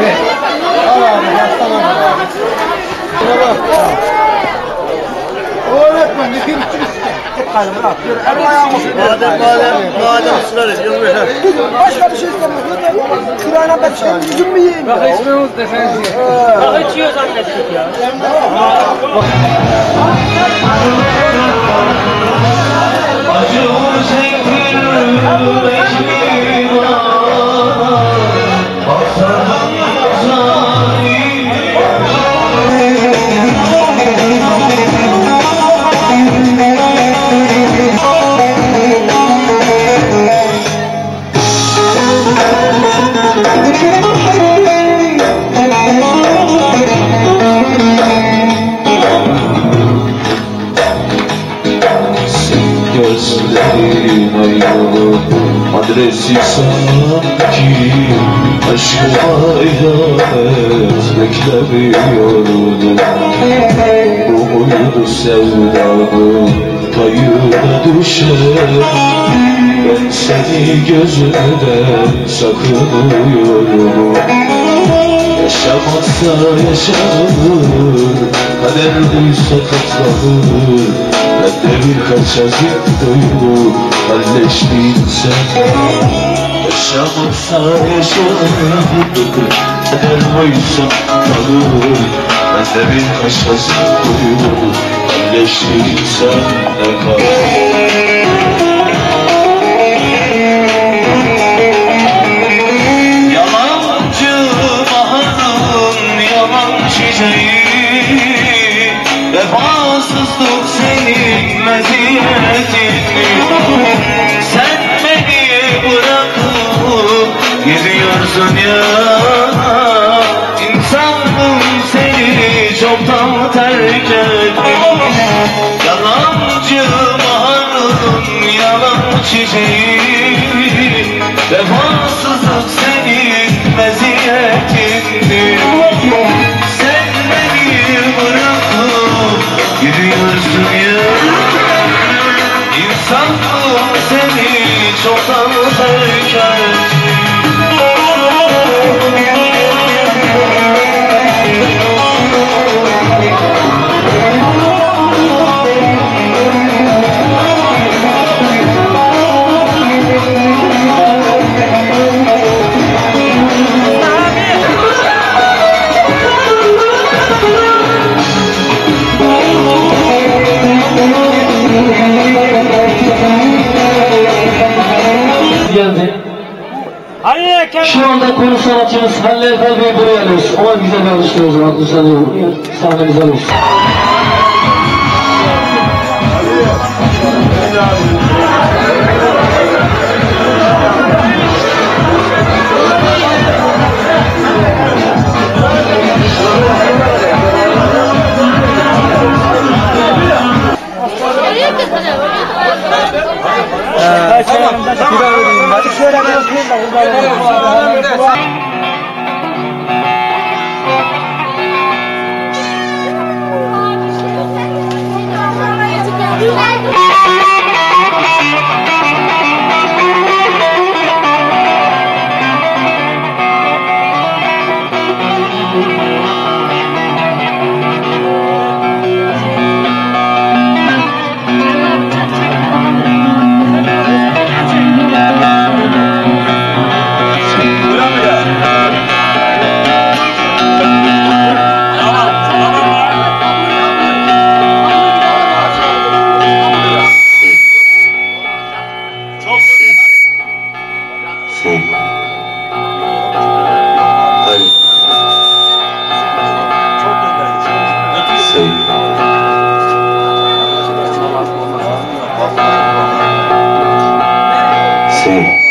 ver. Al abi yaslan abi. Şuna bak. Öğretmen ne kimsiniz? Hadi bırak. Yürü. Madem madem madem ısrar ediyorsun ver. Başka bir şey istemiyorum. Şurayla ben şey üzüm mü yiyeyim? Bak içmiyoruz deseniz. Bak içiyor zannettik ya. Gözlerin ayrılık Adresi sanki Aşkıma ihanet Beklemiyordum Bu muydu Ben seni gözümden sakınıyorum Yaşamazsa yaşanır Kader buysa katlanır Ben de birkaç azık duygu Kalleştin sen Yaşamazsa yaşanır Kader buysa kalır. Ben de birkaç azık duygu Kalleştin sen ne kalır Halil Kalbi'yi buraya alıyoruz. Ona güzel bir alıştırma o zaman. Abdülsadık sahnemize alıyoruz. Hadi şöyle ben okuyayım da kurban say.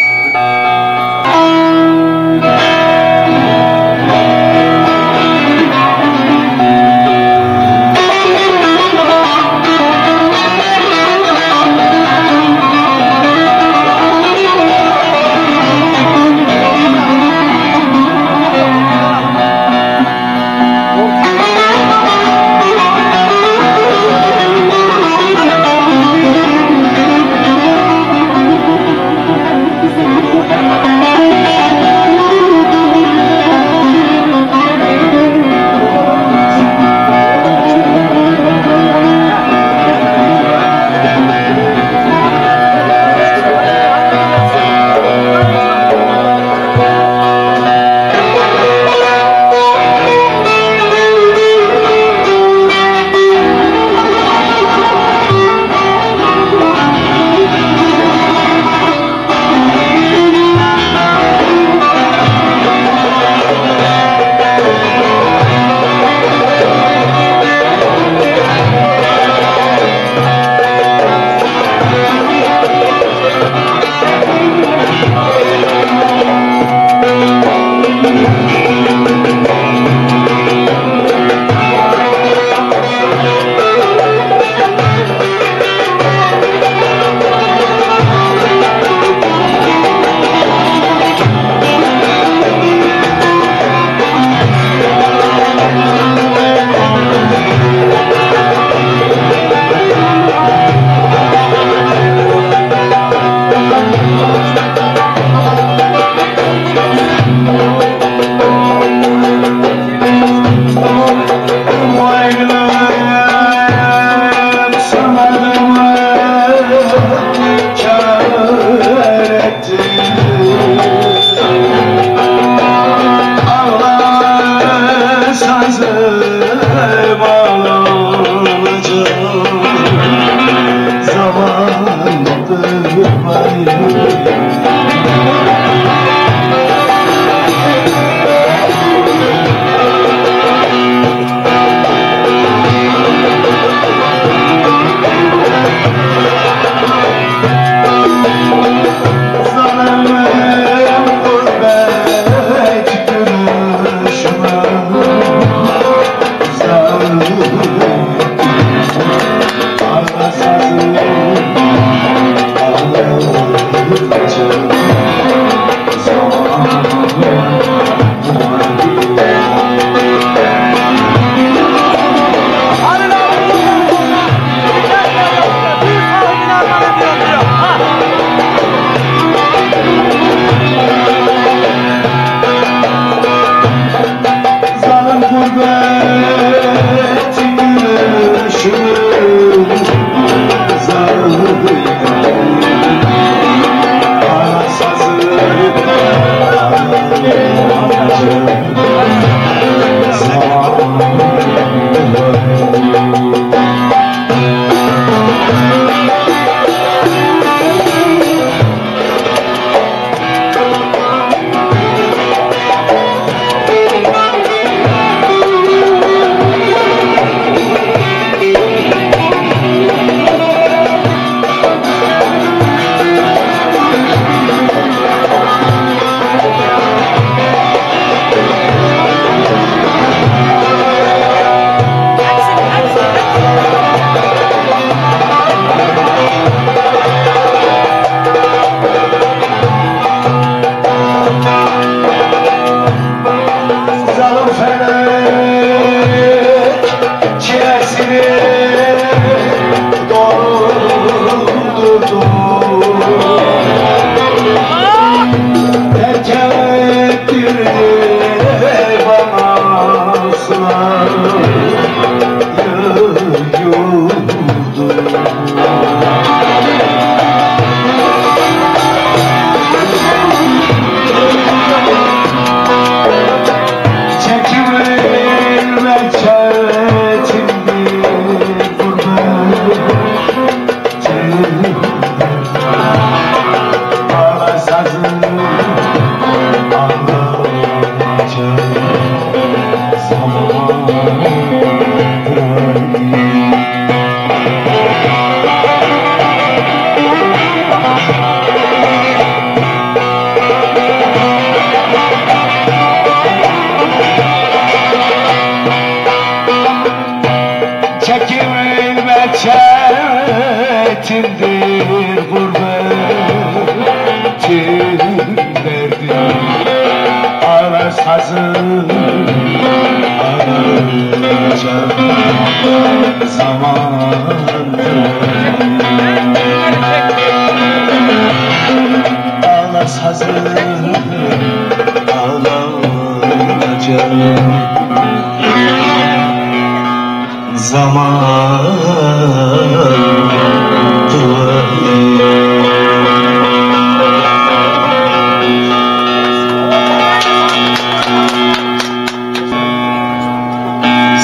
zaman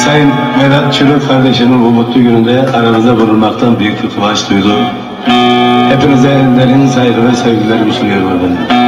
Sayın Vedat kardeşimin bu mutlu gününde aranızda bulunmaktan büyük tutulaş duydum. Hepinize derin saygı ve sevgilerimi sunuyorum efendim.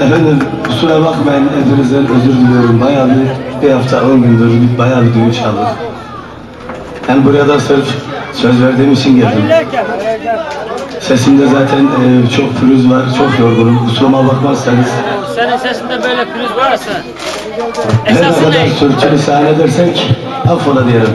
Efendim kusura bakmayın hepinizden özür diliyorum. Bayağı bir, bir hafta on gündür bayağı bir düğün çaldık. Yani buraya da sırf söz verdiğim için geldim. Sesimde zaten e, çok pürüz var, çok yorgunum. Kusuruma bakmazsanız Senin sesinde böyle pürüz varsa her ne esası kadar ne? sürçülisan edersek affola diyelim.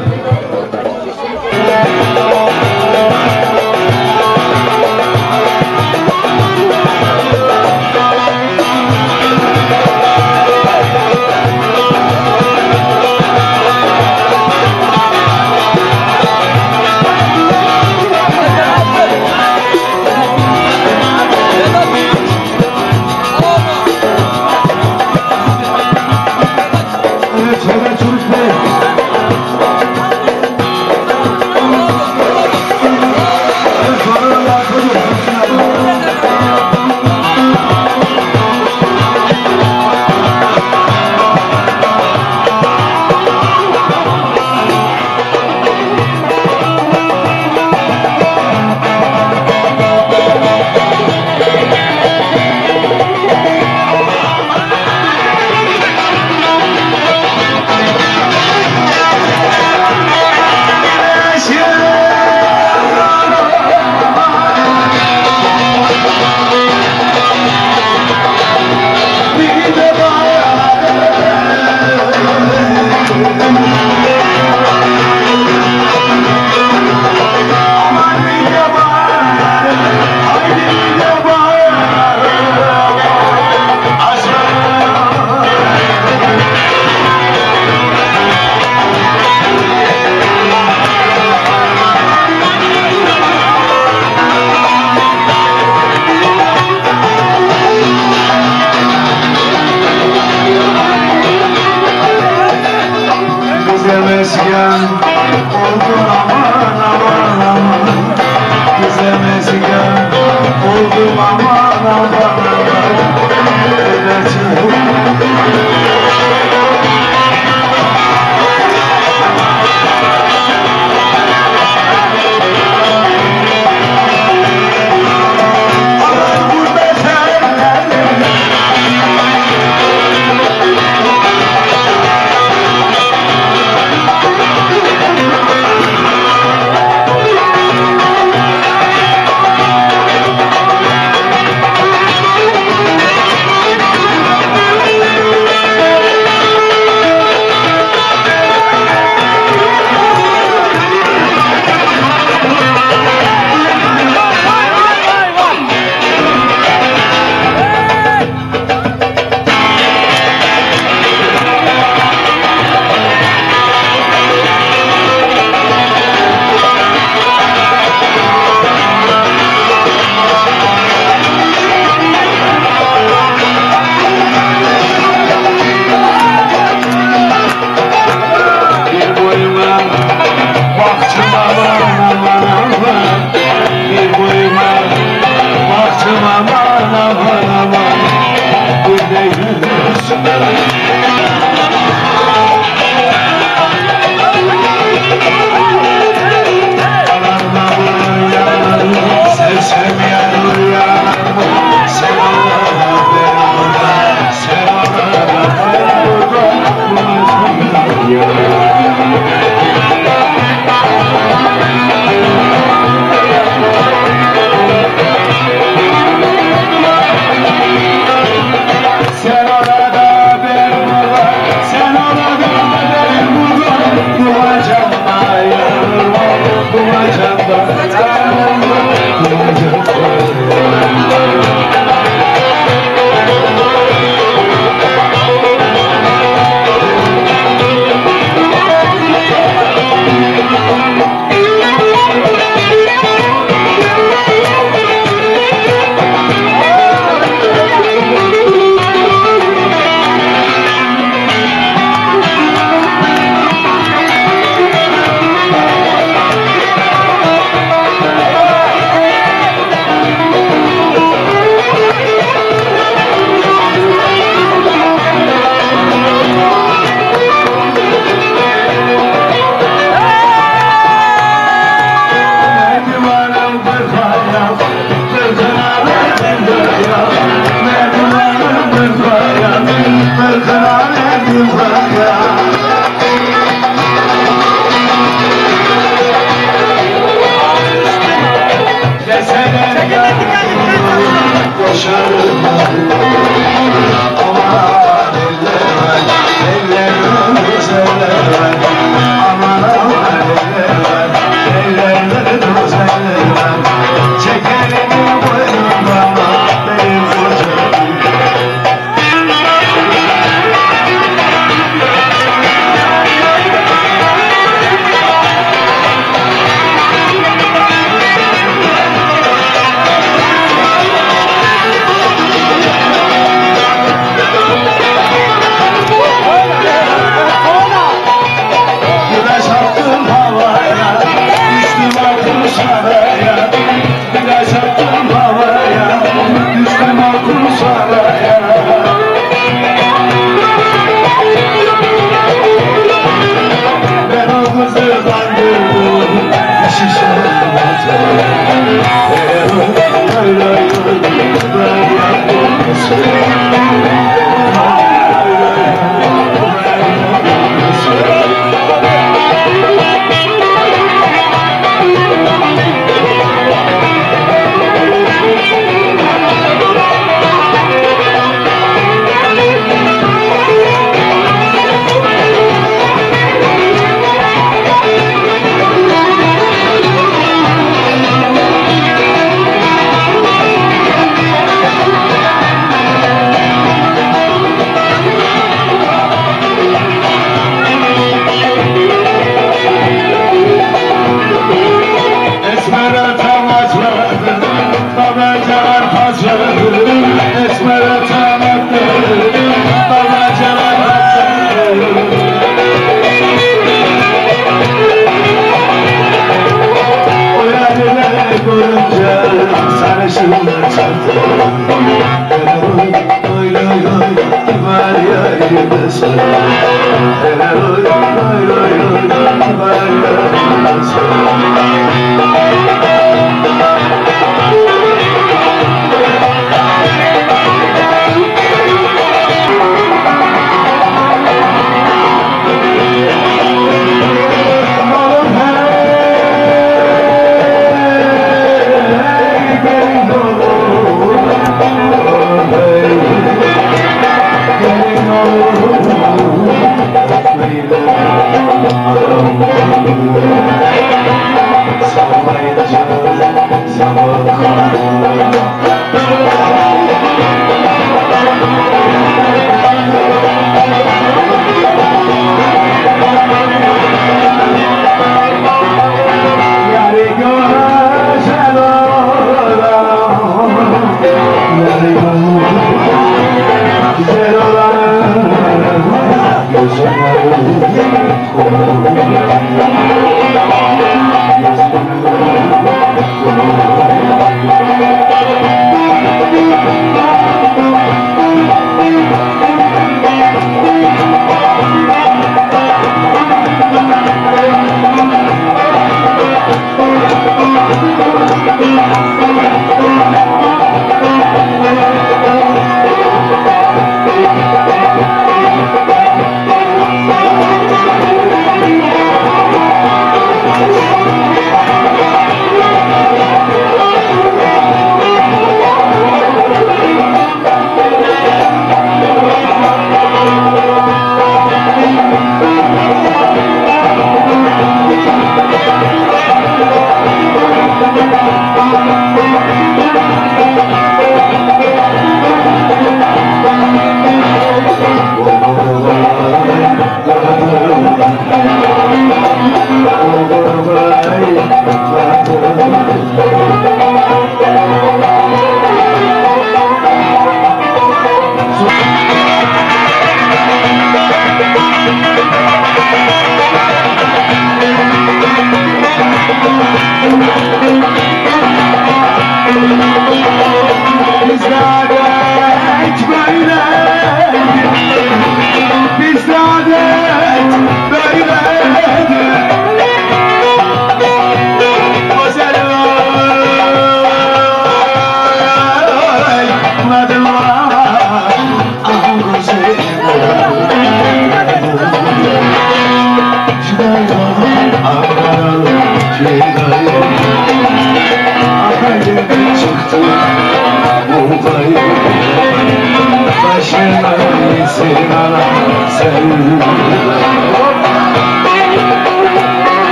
Yeah.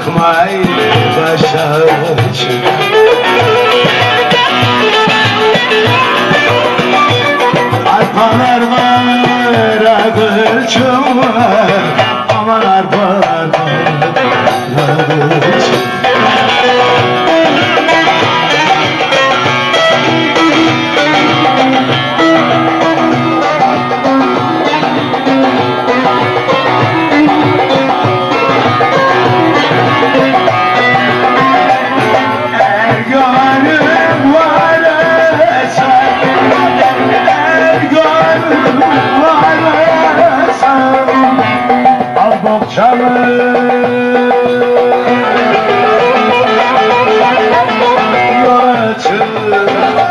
Come on. bohçamı Yol açın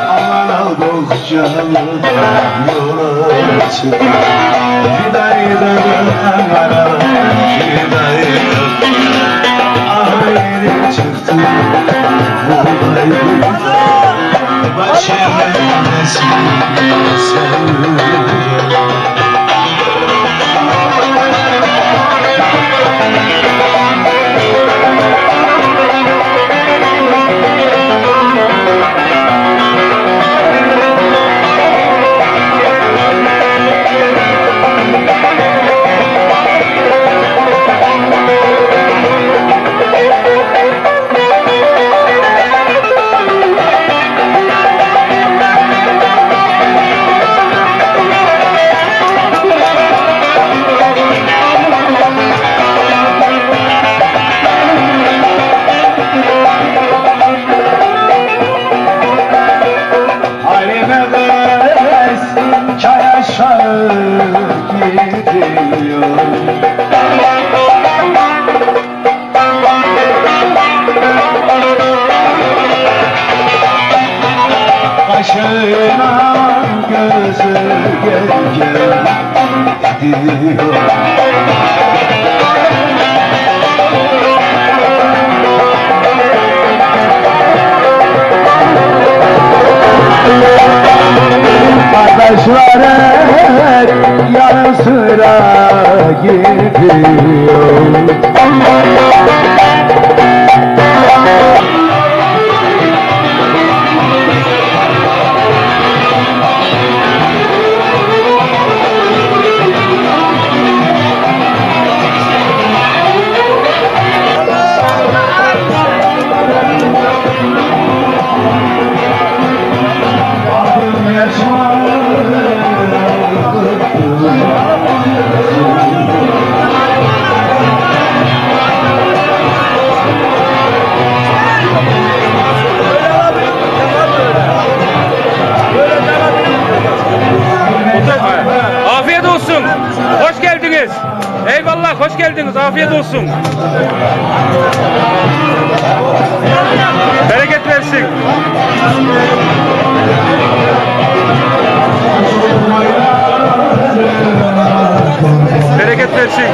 aman al bohçamı Yol açın Fiday da bana Fiday da Ahire çıktı Buradaydı Başımın nesil Sen जाएगी Bereketli hepsi.